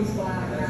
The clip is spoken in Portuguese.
vamos lá,